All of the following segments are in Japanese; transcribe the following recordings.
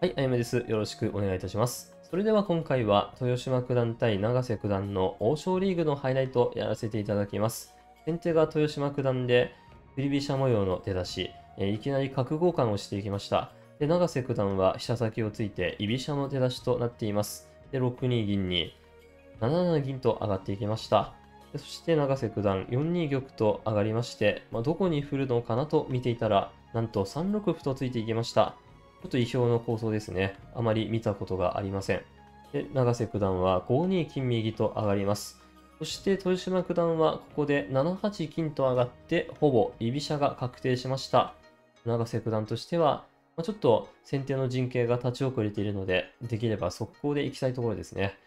はい、あやめです。よろしくお願いいたします。それでは今回は豊島九段対永瀬九段の王将リーグのハイライトをやらせていただきます。先手が豊島九段で振り飛車模様の出だし、えーいきなり角交換をしていきました。で、永瀬九段は飛車先をついて居飛車の出だしとなっています。で、6二銀に7七銀と上がっていきました。でそして永瀬九段4二玉と上がりまして、まあ、どこに振るのかなと見ていたら、なんと3六歩とついていきました。ちょっと意表の構想ですね。あまり見たことがありません。で、永瀬九段は5二金右と上がります。そして豊島九段はここで7八金と上がって、ほぼ居飛車が確定しました。永瀬九段としては、まあちょっと先手の陣形が立ち遅れているので、できれば速攻で行きたいところですね。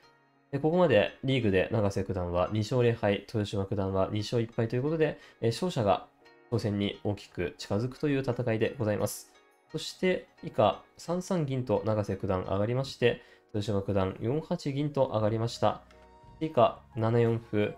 でここまでリーグで永瀬九段は2勝0敗、豊島九段は2勝1敗ということで、え勝者が当選に大きく近づくという戦いでございます。そして以下3三銀と永瀬九段上がりまして、豊島九段4八銀と上がりました。以下7四歩、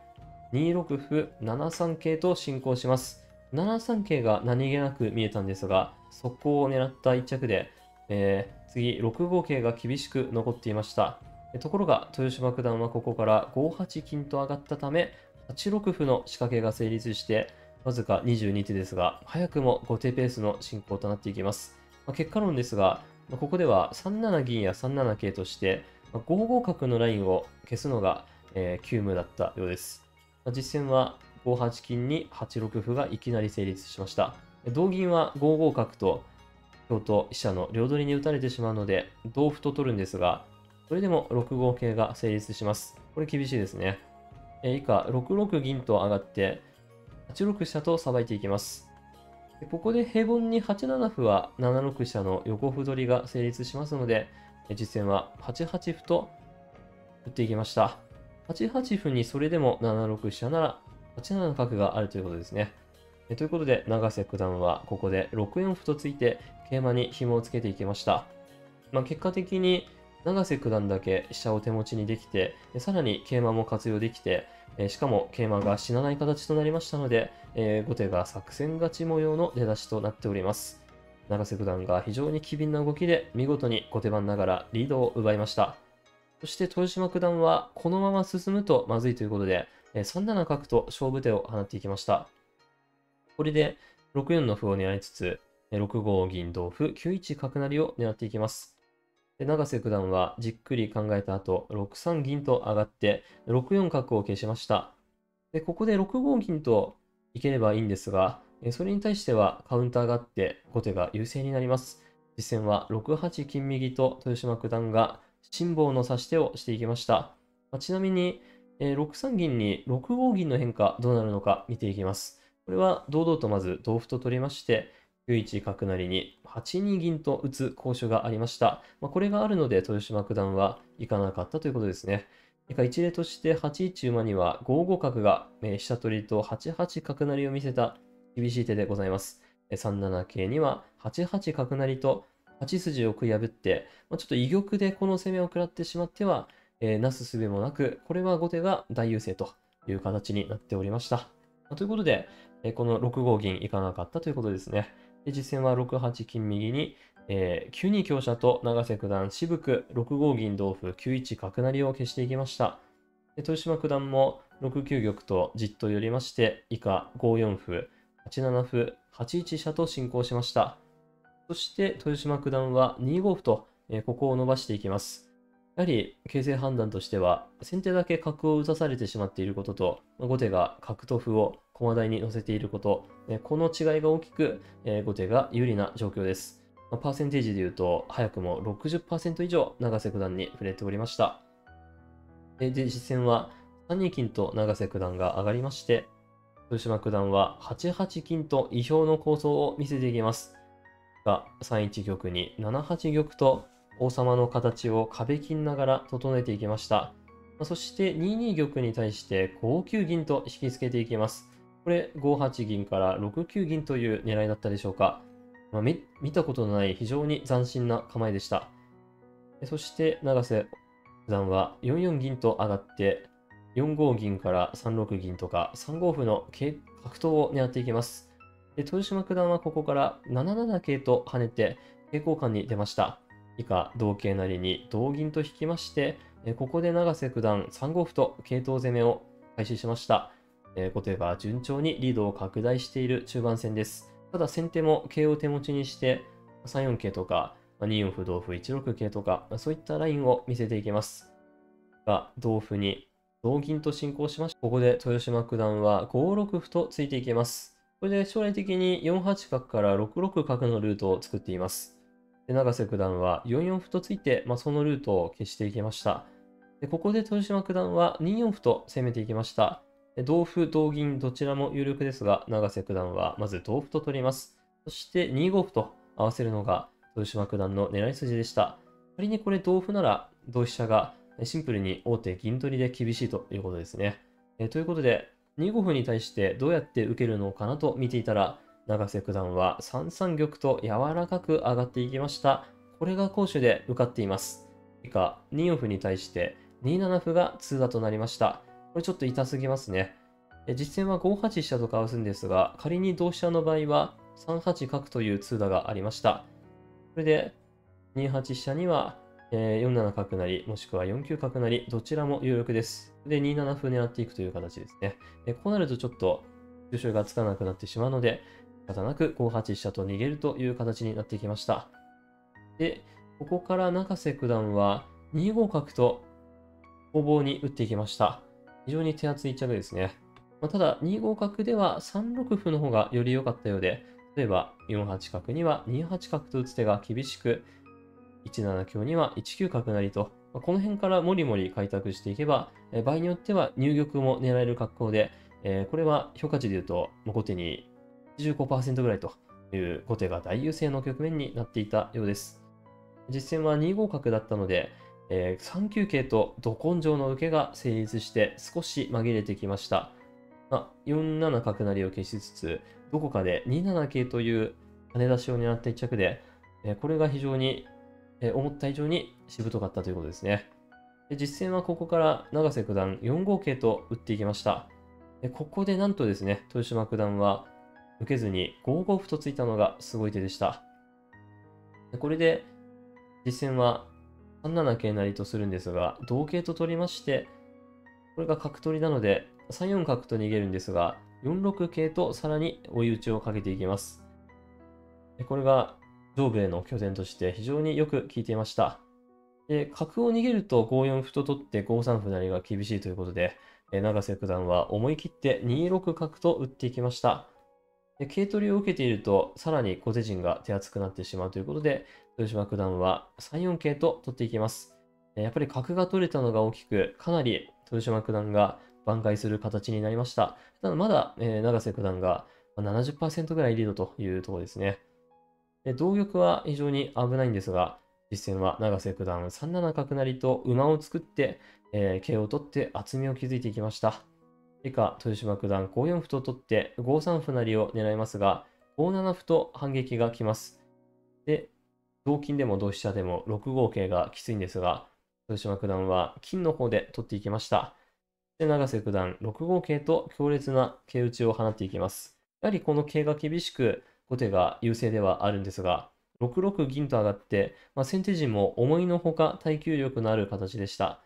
2六歩、7三桂と進行します。7三桂が何気なく見えたんですが、速攻を狙った一着で、えー次6五桂が厳しく残っていました。ところが豊島九段はここから5八金と上がったため、8六歩の仕掛けが成立して、わずか22手ですが、早くも後手ペースの進行となっていきます。まあ結果論ですが、まあここでは3七銀や3七桂として、まあ5五角のラインを消すのが、えー急務だったようです。まあ実戦は5八金に8六歩がいきなり成立しました。同銀は5五角と香と飛車の両取りに打たれてしまうので、同歩と取るんですが、それでも6五桂が成立します。これ厳しいですね。えー以下、6六銀と上がって、8六飛車とさばいていきます。ここで平凡に8七歩は7六飛車の横歩取りが成立しますので、実戦は8八歩と打っていきました。8八歩にそれでも7六飛車なら8七角があるということですね。ということで、永瀬九段はここで6四歩とついて桂馬に紐をつけていきました。まあ、結果的に永瀬九段だけ飛車を手持ちにできて、さらに桂馬も活用できて、えしかも桂馬が死なない形となりましたので、えー後手が作戦勝ち模様の出だしとなっております。永瀬九段が非常に機敏な動きで見事に後手番ながらリードを奪いました。そして豊島九段はこのまま進むとまずいということで、えー3七角と勝負手を放っていきました。これで6四の歩を狙いつつ、えー6五銀同歩、9一角成を狙っていきます。で永瀬九段はじっくり考えた後、6三銀と上がって、6四角を消しました。で、ここで6五銀といければいいんですが、それに対してはカウンターがあって、後手が優勢になります。実戦は6八金右と豊島九段が辛抱の指し手をしていきました。まあちなみに、え6三銀に6五銀の変化どうなるのか見ていきます。これは堂々とまず同歩と取りまして、9一角成に8二銀と打つ交渉がありました。まあ、これがあるので豊島九段は行かなかったということですね。一例として8一馬には5五角が、飛車取りと8八角成を見せた厳しい手でございます。3七桂には8八角成と8筋を食い破って、まあ、ちょっと居玉でこの攻めを食らってしまっては、えーなすすべもなく、これは後手が大優勢という形になっておりました。まあということで、えーこの6五銀いかなかったということですね。で実戦は6八金右に、えー9二香車と永瀬九段渋く6五銀同歩9一角成を消していきました。で豊島九段も6九玉とじっと寄りまして以下5四歩8七歩8一飛車と進行しました。そして豊島九段は2五歩と、えーここを伸ばしていきます。やはり形勢判断としては先手だけ角を打たされてしまっていることと後手が角と歩を駒台に乗せていること、この違いが大きく、後手が有利な状況です。パーセンテージで言うと早くも60%以上永瀬九段に触れておりました。で実戦は3二金と永瀬九段が上がりまして、豊島九段は8八金と意表の構想を見せていきます。が、3一玉に7八玉と王様の形を壁金ながら整えていきました。まあそして2二玉に対して5九銀と引き付けていきます。これ5八銀から6九銀という狙いだったでしょうか。まあ、見見たことのない非常に斬新な構えでした。そして永瀬九段は4四銀と上がって4五銀から3六銀とか3五歩の桂角頭を狙っていきます。で豊島九段はここから7七桂と跳ねて桂交換に出ました。以下、同桂成に同銀と引きまして、ここで永瀬九段3五歩と桂頭攻めを開始しました。後手が順調にリードを拡大している中盤戦です。ただ先手も桂を手持ちにして3四桂とか2四歩同歩1六桂とかそういったラインを見せていきます。が同歩に同銀と進行しました。ここで豊島九段は5六歩とついていきます。これで将来的に4八角から6六角のルートを作っています。で永瀬九段は4四歩とついて、まあ、そのルートを消していきました。でここで豊島九段は2四歩と攻めていきました。同歩、同銀、どちらも有力ですが、永瀬九段はまず同歩と取ります。そして2五歩と合わせるのが豊島九段の狙い筋でした。仮にこれ同歩なら同飛車がシンプルに王手銀取りで厳しいということですね。えということで、2五歩に対してどうやって受けるのかなと見ていたら、永瀬九段は3三玉と柔らかく上がっていきました。これが攻守で受かっています。以下、2四歩に対して2七歩が通打となりました。これちょっと痛すぎますね。実戦は5八飛車とかわすんですが、仮に同飛車の場合は3八角という通打がありました。これで2八飛車には4七角成、もしくは4九角成、どちらも有力です。で、2七歩狙っていくという形ですね。こうなるとちょっと抽象がつかなくなってしまうので、仕方なく5八飛車と逃げるという形になってきました。で、ここから永瀬九段は2五角と攻防に打っていきました。非常に手厚い一着ですね。まあ、ただ、2五角では3六歩の方がより良かったようで、例えば4八角には2八角と打つ手が厳しく、1七香には1九角成と、この辺からもりもり開拓していけば、場合によっては入玉も狙える格好で、これは評価値で言うと、後手に85%ぐらいという後手が大優勢の局面になっていたようです。実戦は2五角だったので、3九桂とど根性の受けが成立して少し紛れてきました。まあ、4七角成を消しつつ、どこかで2七桂という跳ね出しを狙った一着で、これが非常にえ思った以上にしぶとかったということですね。で実戦はここから永瀬九段4五桂と打っていきました。ここでなんとですね、豊島九段は受けずに5五歩とついたのがすごい手でした。これで実戦は3七桂成とするんですが、同桂と取りまして、これが角取りなので、3四角と逃げるんですが、4六桂とさらに追い打ちをかけていきます。これが上部への拠点として非常によく効いていました。で角を逃げると5四歩と取って5三歩成が厳しいということで、永瀬九段は思い切って2六角と打っていきました。で桂取りを受けていると、さらに後手陣が手厚くなってしまうということで、豊島九段は3四桂と取っていきます。やっぱり角が取れたのが大きく、かなり豊島九段が挽回する形になりました。ただまだ、えー、永瀬九段が70%ぐらいリードというところですね。で同玉は非常に危ないんですが、実戦は永瀬九段3七角成と馬を作って、えー、桂を取って厚みを築いていきました。以下、豊島九段5四歩と取って5三歩成を狙いますが、5七歩と反撃が来ます。で、同金でも同飛車でも6五桂がきついんですが、豊島九段は金の方で取っていきました。で、永瀬九段6五桂と強烈な桂打ちを放っていきます。やはりこの桂が厳しく、後手が優勢ではあるんですが、6六銀と上がって、まあ、先手陣も思いのほか耐久力のある形でした。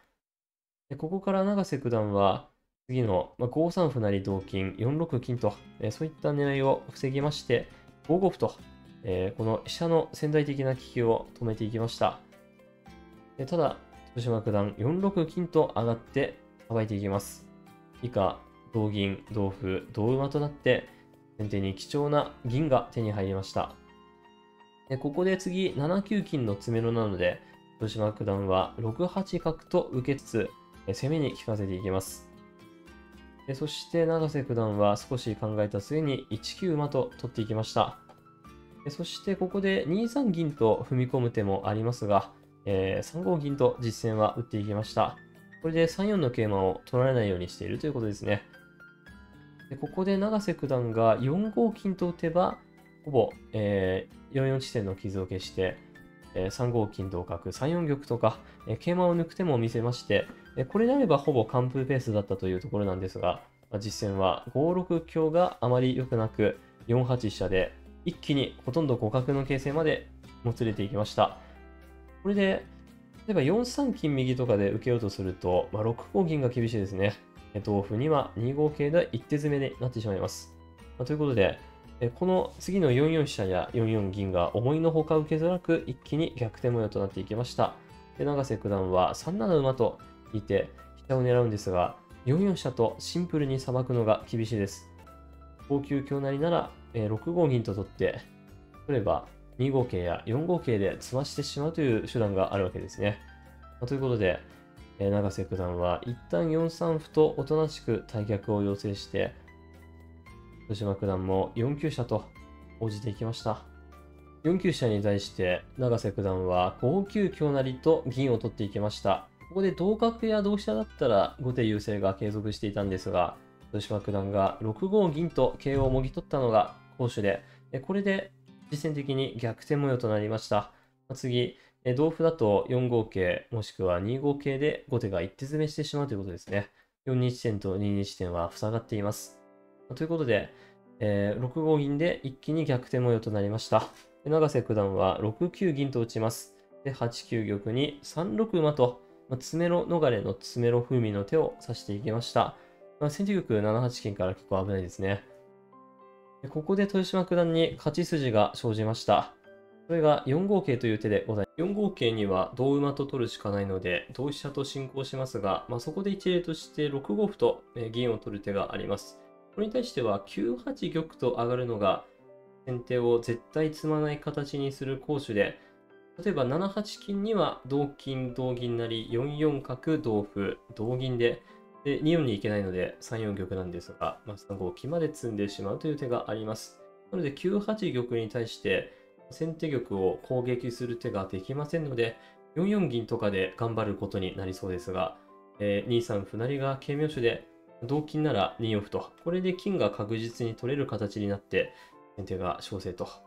でここから永瀬九段は、次の、まあ、5三歩成同金、4六金と、えー、そういった狙いを防ぎまして、5五歩と、えー、この飛車の潜在的な危機を止めていきました。でただ、豊島九段4六金と上がってさばいていきます。以下、同銀、同歩、同馬となって、先手に貴重な銀が手に入りました。でここで次、7九金の詰めろなので、豊島九段は6八角と受けつつ、攻めに効かせていきます。そして永瀬九段は少し考えた末に1九馬と取っていきました。そしてここで2三銀と踏み込む手もありますが、えー、3五銀と実戦は打っていきました。これで3四の桂馬を取られないようにしているということですね。でここで永瀬九段が4五金と打てば、ほぼ、えー、4四地点の傷を消して、えー、3五金同角、3四玉とか、えー、桂馬を抜く手も見せまして、これであればほぼ完封ペースだったというところなんですが、実戦は5六香があまり良くなく、4八飛車で一気にほとんど互角の形勢までもつれていきました。これで、例えば4三金右とかで受けようとすると、まあ、6五銀が厳しいですね。同歩には2五桂で一手詰めになってしまいます。まあ、ということで、この次の4四飛車や4四銀が思いのほか受けづらく一気に逆転模様となっていきました。で永瀬九段は3七馬と引いて飛車を狙うんですが、4四飛車とシンプルにさばくのが厳しいです。高級強成なら、え6五銀と取って、取れば2五桂や4五桂で詰ましてしまうという手段があるわけですね。まあ、ということで、え永瀬九段は一旦4三歩とおとなしく退却を要請して、豊島九段も4九飛車と応じていきました。4九飛車に対して永瀬九段は5九香成と銀を取っていきました。ここで同角や同飛車だったら後手優勢が継続していたんですが、豊島九段が6五銀と桂をもぎ取ったのが攻守で、これで実践的に逆転模様となりました。次、同歩だと4五桂もしくは2五桂で後手が一手詰めしてしまうということですね。4二地点と2二地点は塞がっています。ということで、えー、6五銀で一気に逆転模様となりました。永瀬九段は6九銀と打ちます。で、8九玉に3六馬と、まあ、詰めろ逃れの詰めろ風味の手を指していきました。まあ、先手玉7八金から結構危ないですね。でここで豊島九段に勝ち筋が生じました。それが4五桂という手でございます。4五桂には同馬と取るしかないので、同飛車と進行しますが、まあ、そこで一例として6五歩と銀を取る手があります。これに対しては9八玉と上がるのが先手を絶対詰まない形にする攻守で、例えば7八金には同金、同銀なり、4四角、同歩、同銀で、で、2四に行けないので3四玉なんですが、まあ、3五金まで詰んでしまうという手があります。なので9八玉に対して先手玉を攻撃する手ができませんので、4四銀とかで頑張ることになりそうですが、えー、2三歩成が軽妙手で、同金なら2四歩と、これで金が確実に取れる形になって、先手が小生と。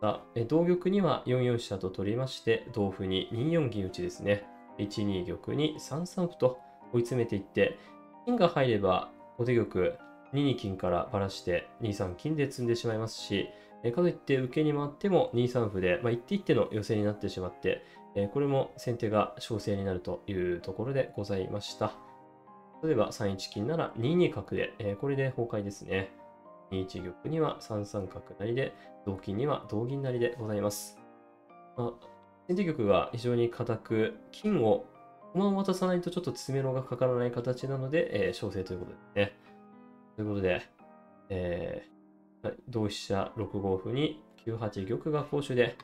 同玉には4四飛車と取りまして、同歩に2四銀打ちですね。1二玉に3三歩と追い詰めていって、金が入れば後手玉2二金からばらして2三金で詰んでしまいますし、かといって受けに回っても2三歩で、まあ、一手一手の寄せになってしまって、これも先手が小生になるというところでございました。例えば3一金なら2二角で、これで崩壊ですね。2一玉には3三角成で、同金には同銀成でございます。まあ、先手玉が非常に硬く、金を駒を渡さないとちょっと詰めろがかからない形なので、えー、小ということですね。ということで、えー、同飛車6五歩に9八玉が攻守で、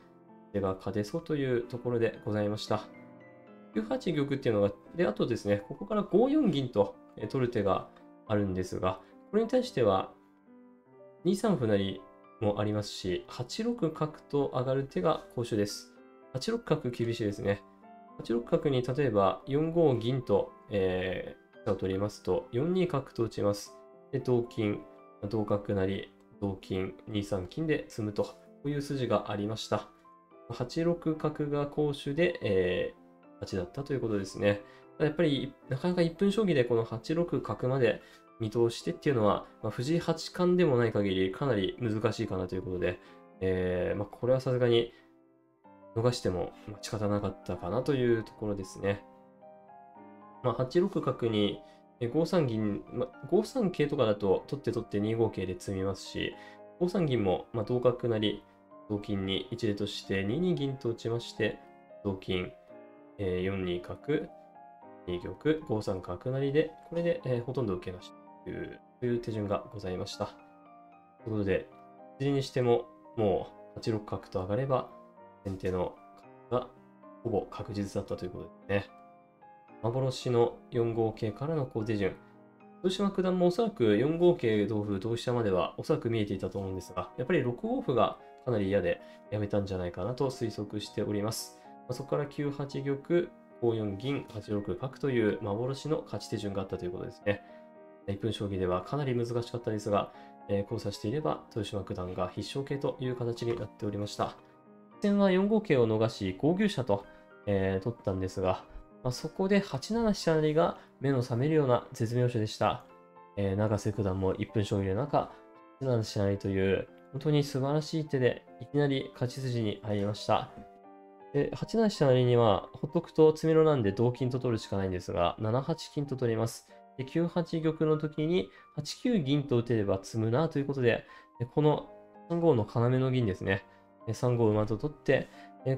手が勝てそうというところでございました。9八玉っていうのが、で、あとですね、ここから5四銀と取る手があるんですが、これに対しては2三歩成もありますし、8六角と上がる手が攻守です。8六角厳しいですね。8六角に例えば4五銀と、えー、を取りますと、4二角と打ちます。で、同金、同角成、同金、2三金で詰むと、こういう筋がありました。8六角が攻守で、えー、勝ちだったということですね。やっぱり、なかなか1分将棋でこの8六角まで見通してっていうのは、まあ、藤井八冠でもない限りかなり難しいかなということで、えー、まあ、これはさすがに逃しても仕方なかったかなというところですね。まあ、8六角に5三銀、まあ、5三桂とかだと取って取って2五桂で詰みますし、5三銀もま同角なり、同金に一例として2二銀と打ちまして、同金、えー、4二角、2玉、5三角成で、これで、えー、ほとんど受けました。というという手順がございました。ということで、いずれにしても、もう8六角と上がれば、先手の角がほぼ確実だったということですね。幻の4五桂からの好手順。豊島九段もおそらく4五桂同歩同飛車まではおそらく見えていたと思うんですが、やっぱり6五歩がかなり嫌でやめたんじゃないかなと推測しております。そこから9八玉、5四銀、8六角という幻の勝ち手順があったということですね。1分将棋ではかなり難しかったですが、えー、交差していれば豊島九段が必勝形という形になっておりました。戦は4五桂を逃し、5牛車と、えー、取ったんですが、まあ、そこで8七飛車成が目の覚めるような絶妙手でした。えー、永瀬九段も1分将棋の中、8七飛車成という本当に素晴らしい手でいきなり勝ち筋に入りました。で8七飛車成には、ほっとくと詰めろなんで同金と取るしかないんですが、7八金と取ります。で9八玉の時に8九銀と打てれば詰むなということで、でこの3五の要の銀ですね。3五馬と取って、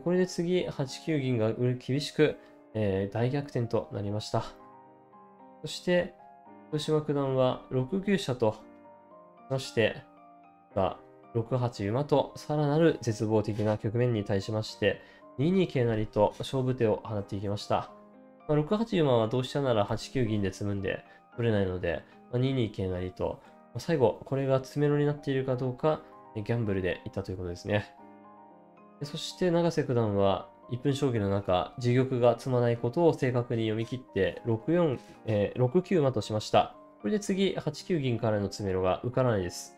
これで次8九銀が厳しく、えー、大逆転となりました。そして、豊島九段は6九飛車としまして、6八馬とさらなる絶望的な局面に対しまして、2二桂成と勝負手を放っていきました。まあ、6八馬は同飛車なら8九銀で詰むんで取れないので、まあ、2二桂成と、まあ、最後、これが詰めろになっているかどうか、ギャンブルでいったということですね。そして永瀬九段は1分将棋の中、自玉が詰まないことを正確に読み切って6四、えー、6 9馬としました。これで次、8九銀からの詰めろが受からないです。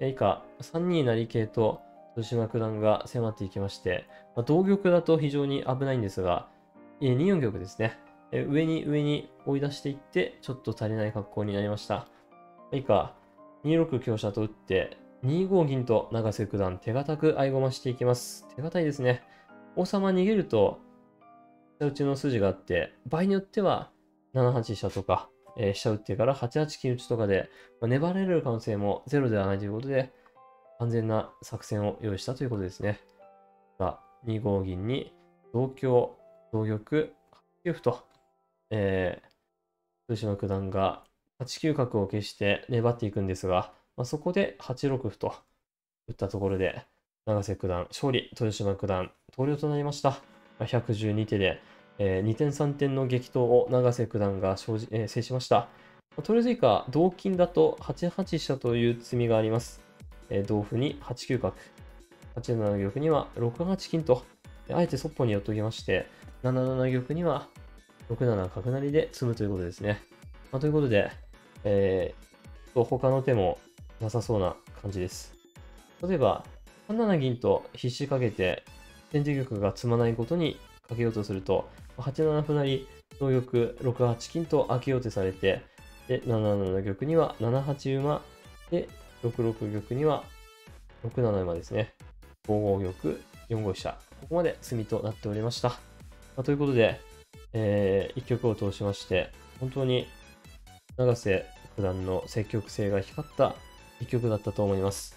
以下、3二成桂と豊島九段が迫っていきまして、まあ、同玉だと非常に危ないんですが、2四玉ですね。上に上に追い出していって、ちょっと足りない格好になりました。以下、2六香車と打って、2五銀と永瀬九段手堅く合駒していきます。手堅いですね。王様逃げると、下打ちの筋があって、場合によっては7八飛車とか、えー、飛車打ってから8八金打ちとかで、まあ、粘れる可能性もゼロではないということで、安全な作戦を用意したということですね。さあ、2五銀に同香、同玉、8九歩と、えー、豊島九段が8九角を消して粘っていくんですが、まあ、そこで8六歩と打ったところで、永瀬九段勝利、豊島九段投了となりました。112手で、えー、2点3点の激闘を永瀬九段が生じ、えー、制しました。とりあえず以下、同金だと8八飛車という詰みがあります。えー、同歩に8九角、8七玉には6八金と、あえてそっぽに寄っときまして、7七玉には6七角成で詰むということですね。まあ、ということで、えー、他の手もなさそうな感じです。例えば、3七銀と必死かけて、先手玉が詰まないことにかけようとすると、8七歩成、同玉、6八金と開けようとされて、で、7七玉には7八馬、で、6六玉には6七馬ですね。5五玉、4五飛車。ここまで詰みとなっておりました。まあ、ということで、えー、1局を通しまして、本当に永瀬九段の積極性が光った一局だったと思います。